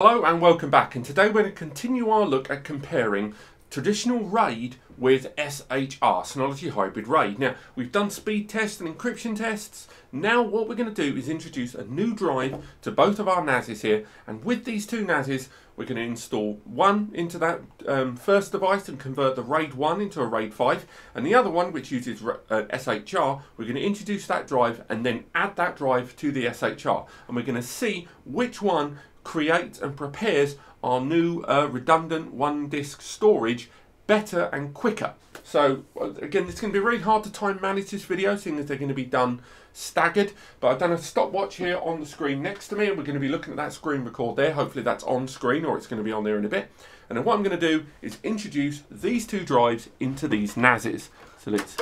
Hello and welcome back and today we're going to continue our look at comparing traditional RAID with SHR, Synology Hybrid RAID. Now we've done speed tests and encryption tests, now what we're going to do is introduce a new drive to both of our NASes here and with these two NASes we're going to install one into that um, first device and convert the RAID 1 into a RAID 5 and the other one which uses uh, SHR we're going to introduce that drive and then add that drive to the SHR and we're going to see which one creates and prepares our new uh, redundant one disk storage better and quicker. So uh, again, it's going to be really hard to time manage this video, seeing as they're going to be done staggered. But I've done a stopwatch here on the screen next to me, and we're going to be looking at that screen record there. Hopefully that's on screen, or it's going to be on there in a bit. And then what I'm going to do is introduce these two drives into these NASes. So let's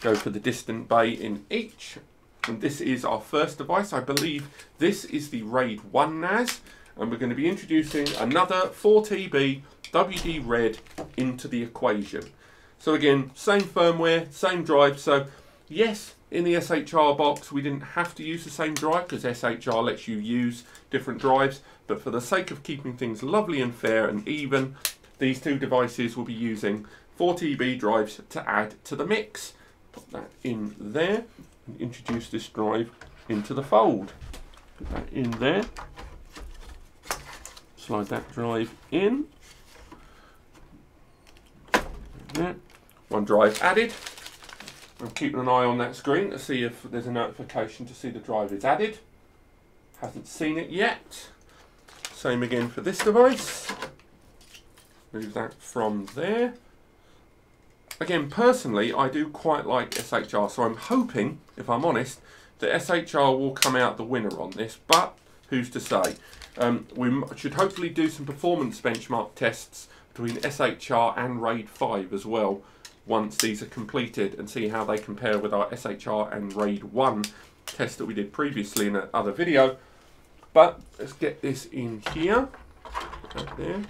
go for the distant bay in each. And this is our first device. I believe this is the RAID 1 NAS and we're going to be introducing another 4TB WD Red into the equation. So again, same firmware, same drive. So yes, in the SHR box, we didn't have to use the same drive because SHR lets you use different drives. But for the sake of keeping things lovely and fair and even, these two devices will be using 4TB drives to add to the mix. Put that in there and introduce this drive into the fold. Put that in there slide that drive in. One drive added. I'm keeping an eye on that screen to see if there's a notification to see the drive is added. Hasn't seen it yet. Same again for this device. Move that from there. Again, personally, I do quite like SHR, so I'm hoping, if I'm honest, that SHR will come out the winner on this, but who's to say? Um, we should hopefully do some performance benchmark tests between SHR and RAID 5 as well once these are completed and see how they compare with our SHR and RAID 1 test that we did previously in another video. But let's get this in here. Right there.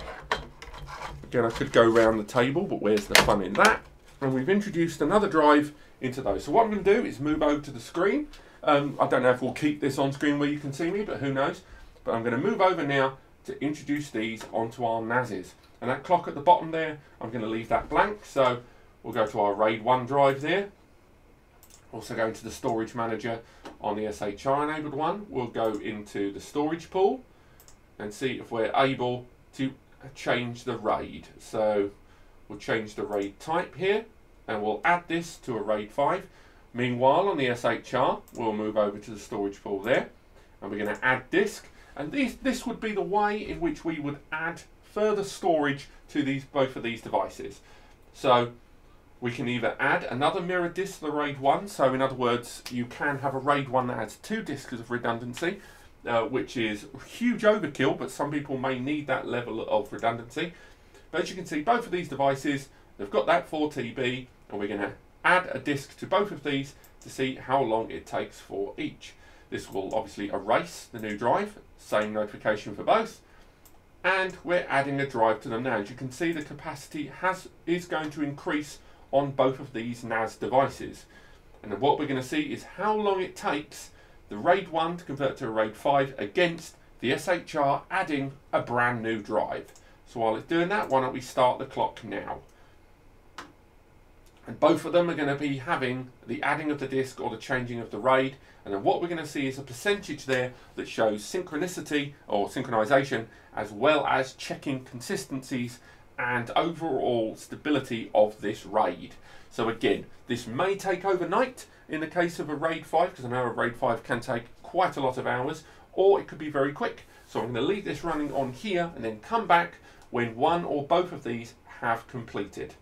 Again, I could go around the table, but where's the fun in that? And we've introduced another drive into those. So what I'm going to do is move over to the screen. Um, I don't know if we'll keep this on screen where you can see me, but who knows. But I'm going to move over now to introduce these onto our NASes. And that clock at the bottom there, I'm going to leave that blank. So we'll go to our RAID 1 drive there. Also go into the storage manager on the SHR enabled one. We'll go into the storage pool and see if we're able to change the RAID. So we'll change the RAID type here and we'll add this to a RAID 5. Meanwhile on the SHR, we'll move over to the storage pool there and we're going to add disk and this, this would be the way in which we would add further storage to these both of these devices. So we can either add another mirror disk to the RAID 1, so in other words, you can have a RAID 1 that has two disks of redundancy, uh, which is huge overkill, but some people may need that level of redundancy. But as you can see, both of these devices, they've got that 4TB, and we're going to add a disk to both of these to see how long it takes for each. This will obviously erase the new drive, same notification for both. And we're adding a drive to them now. As you can see, the capacity has is going to increase on both of these NAS devices. And what we're going to see is how long it takes the RAID 1 to convert to a RAID 5 against the SHR adding a brand new drive. So while it's doing that, why don't we start the clock now? And both of them are going to be having the adding of the disk or the changing of the RAID. And then what we're going to see is a percentage there that shows synchronicity or synchronization as well as checking consistencies and overall stability of this RAID. So again, this may take overnight in the case of a RAID 5 because I know a RAID 5 can take quite a lot of hours or it could be very quick. So I'm going to leave this running on here and then come back when one or both of these have completed.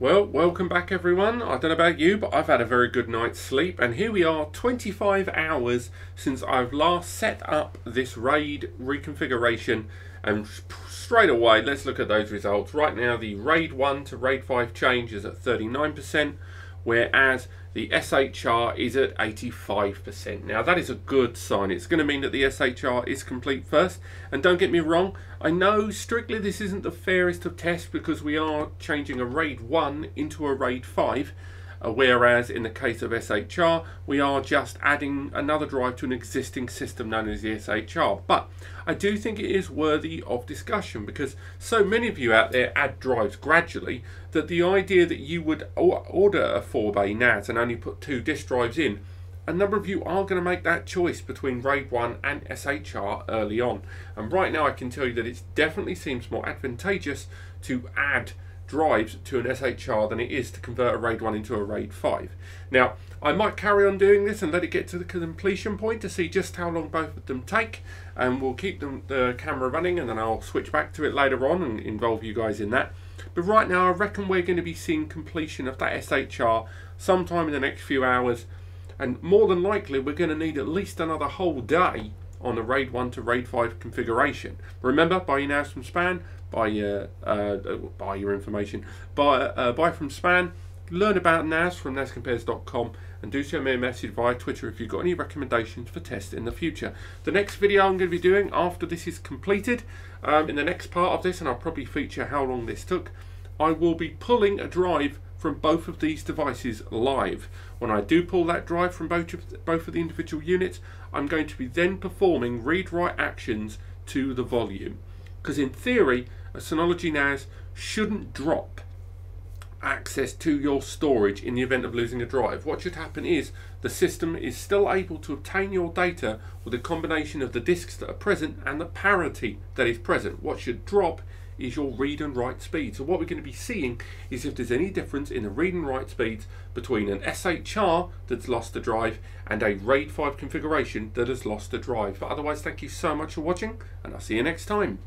Well, welcome back everyone. I don't know about you, but I've had a very good night's sleep. And here we are, 25 hours since I've last set up this RAID reconfiguration. And straight away, let's look at those results. Right now, the RAID 1 to RAID 5 change is at 39%, whereas the SHR is at 85%. Now that is a good sign. It's going to mean that the SHR is complete first. And don't get me wrong, I know strictly this isn't the fairest of tests because we are changing a RAID 1 into a RAID 5. Uh, whereas in the case of SHR, we are just adding another drive to an existing system known as the SHR. But I do think it is worthy of discussion because so many of you out there add drives gradually that the idea that you would order a 4 bay NAS and only put two disk drives in a number of you are going to make that choice between RAID 1 and SHR early on. And right now I can tell you that it definitely seems more advantageous to add drives to an SHR than it is to convert a RAID 1 into a RAID 5. Now, I might carry on doing this and let it get to the completion point to see just how long both of them take. And we'll keep them, the camera running and then I'll switch back to it later on and involve you guys in that. But right now I reckon we're going to be seeing completion of that SHR sometime in the next few hours and more than likely we're going to need at least another whole day on the RAID 1 to RAID 5 configuration. Remember, buy your NAS from Span, buy your, uh, buy your information, buy, uh, buy from Span, learn about NAS from nascompares.com and do send me a message via Twitter if you've got any recommendations for tests in the future. The next video I'm going to be doing after this is completed, um, in the next part of this, and I'll probably feature how long this took, I will be pulling a drive from both of these devices live. When I do pull that drive from both of, both of the individual units, I'm going to be then performing read-write actions to the volume. Because in theory, a Synology NAS shouldn't drop access to your storage in the event of losing a drive. What should happen is the system is still able to obtain your data with a combination of the disks that are present and the parity that is present. What should drop is your read and write speed. So what we're going to be seeing is if there's any difference in the read and write speeds between an SHR that's lost a drive and a RAID 5 configuration that has lost a drive. But otherwise, thank you so much for watching and I'll see you next time.